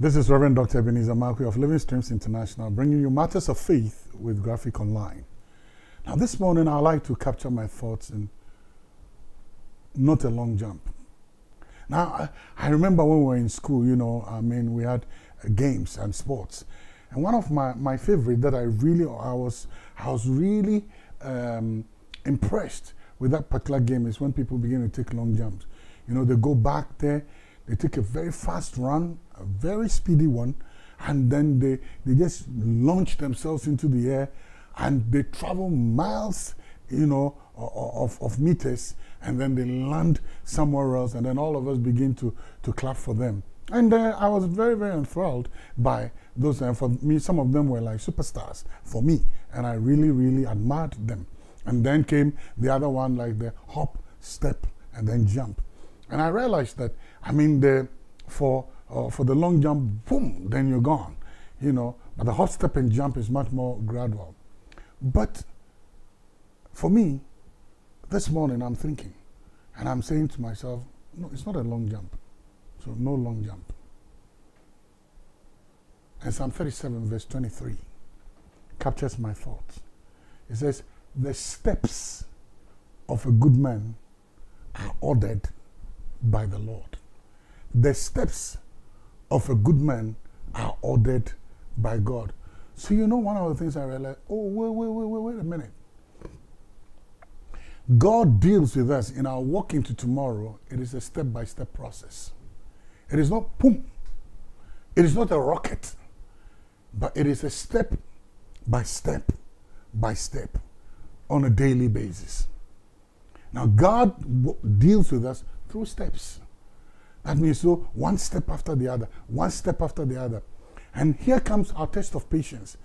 This is Reverend Dr. Ebenezer Markwei of Living Streams International bringing you matters of faith with Graphic Online. Now, this morning I'd like to capture my thoughts in not a long jump. Now, I, I remember when we were in school, you know, I mean, we had uh, games and sports. And one of my, my favorite that I really, I was, I was really um, impressed with that particular game is when people begin to take long jumps. You know, they go back there, they take a very fast run, a very speedy one, and then they, they just launch themselves into the air and they travel miles, you know, of, of meters, and then they land somewhere else, and then all of us begin to, to clap for them. And uh, I was very, very enthralled by those. And for me, some of them were like superstars for me. And I really, really admired them. And then came the other one, like the hop, step, and then jump. And I realized that, I mean, the, for uh, for the long jump, boom, then you're gone. You know, but the hop step and jump is much more gradual. But for me, this morning I'm thinking, and I'm saying to myself, no, it's not a long jump. So no long jump. And Psalm 37, verse 23, captures my thoughts. It says, The steps of a good man are ordered by the Lord. The steps of a good man are ordered by God. So you know one of the things I realized, oh, wait, wait, wait, wait, wait a minute. God deals with us in our walk into tomorrow. It is a step-by-step -step process. It is not boom. It is not a rocket, but it is a step by step by step on a daily basis. Now, God deals with us through steps. That means so one step after the other, one step after the other. And here comes our test of patience.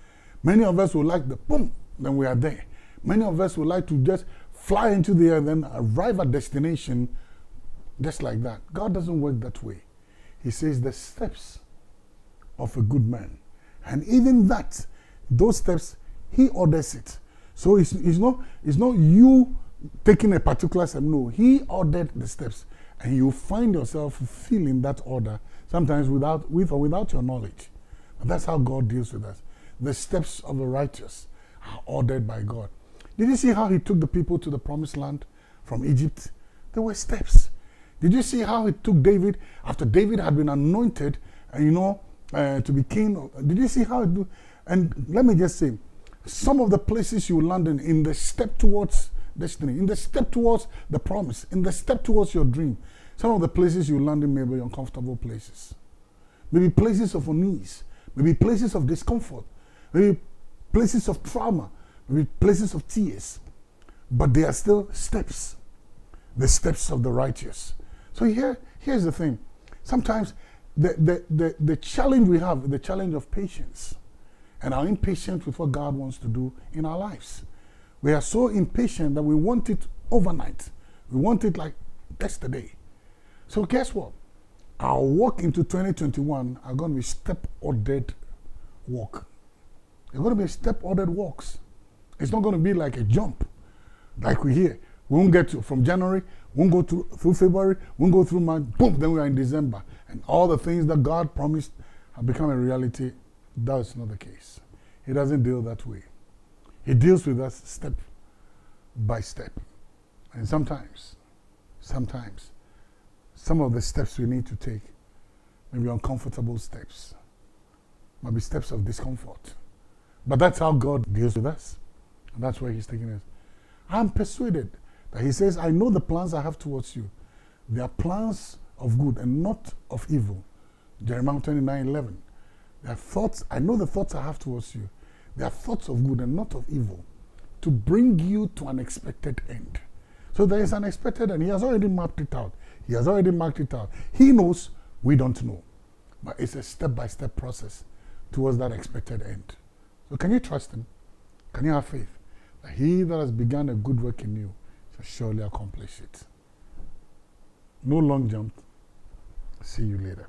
Many of us would like the boom, then we are there. Many of us would like to just fly into the air, then arrive at destination just like that. God doesn't work that way. He says the steps of a good man. And even that, those steps, he orders it. So it's, it's, not, it's not you taking a particular step. No, he ordered the steps and you find yourself fulfilling that order, sometimes without, with or without your knowledge. But that's how God deals with us. The steps of the righteous are ordered by God. Did you see how he took the people to the promised land from Egypt? There were steps. Did you see how he took David after David had been anointed, and you know, uh, to be king? Did you see how it do? And let me just say, some of the places you land in, in the step towards destiny, in the step towards the promise, in the step towards your dream. Some of the places you land in may be uncomfortable places. Maybe places of unease, maybe places of discomfort, maybe places of trauma, maybe places of tears. But they are still steps, the steps of the righteous. So here, here's the thing. Sometimes the, the, the, the challenge we have, the challenge of patience, and our impatience with what God wants to do in our lives. We are so impatient that we want it overnight. We want it like yesterday. So guess what? Our walk into 2021 are going to be step-ordered walk. It's going to be step-ordered walks. It's not going to be like a jump, like we hear. We won't get to from January, we won't go through, through February, we won't go through March, boom, then we are in December. And all the things that God promised have become a reality. That's not the case. He doesn't deal that way. He deals with us step by step. And sometimes, sometimes, some of the steps we need to take may be uncomfortable steps, might be steps of discomfort. But that's how God deals with us. And that's where He's taking us. I'm persuaded that He says, I know the plans I have towards you. They are plans of good and not of evil. Jeremiah 29 11. They are thoughts, I know the thoughts I have towards you. They are thoughts of good and not of evil to bring you to an expected end. So there is an expected end. He has already mapped it out. He has already marked it out. He knows, we don't know. But it's a step by step process towards that expected end. So can you trust him? Can you have faith that he that has begun a good work in you shall surely accomplish it? No long jump. See you later.